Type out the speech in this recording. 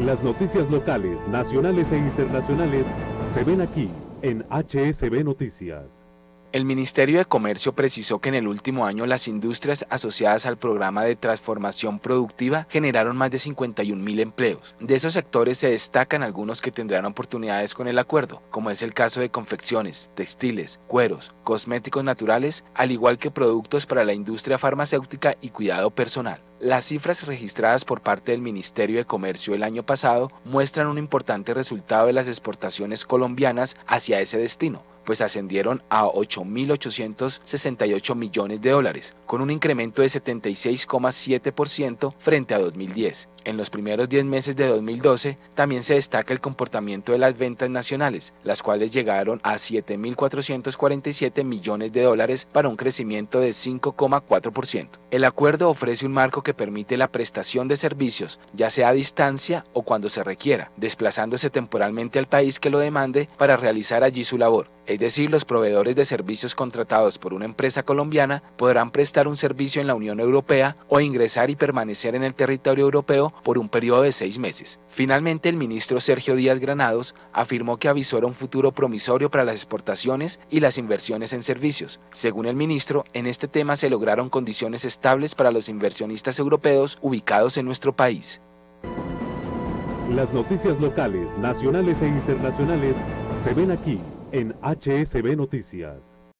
Las noticias locales, nacionales e internacionales se ven aquí en HSB Noticias. El Ministerio de Comercio precisó que en el último año las industrias asociadas al programa de transformación productiva generaron más de 51 mil empleos. De esos sectores se destacan algunos que tendrán oportunidades con el acuerdo, como es el caso de confecciones, textiles, cueros, cosméticos naturales, al igual que productos para la industria farmacéutica y cuidado personal. Las cifras registradas por parte del Ministerio de Comercio el año pasado muestran un importante resultado de las exportaciones colombianas hacia ese destino, pues ascendieron a 8.868 millones de dólares, con un incremento de 76,7% frente a 2010. En los primeros 10 meses de 2012 también se destaca el comportamiento de las ventas nacionales, las cuales llegaron a 7.447 millones de dólares para un crecimiento de 5,4%. El acuerdo ofrece un marco que permite la prestación de servicios, ya sea a distancia o cuando se requiera, desplazándose temporalmente al país que lo demande para realizar allí su labor. Es decir, los proveedores de servicios contratados por una empresa colombiana podrán prestar un servicio en la Unión Europea o ingresar y permanecer en el territorio europeo por un periodo de seis meses. Finalmente, el ministro Sergio Díaz Granados afirmó que avisora un futuro promisorio para las exportaciones y las inversiones en servicios. Según el ministro, en este tema se lograron condiciones estables para los inversionistas europeos ubicados en nuestro país. Las noticias locales, nacionales e internacionales se ven aquí en HSB Noticias.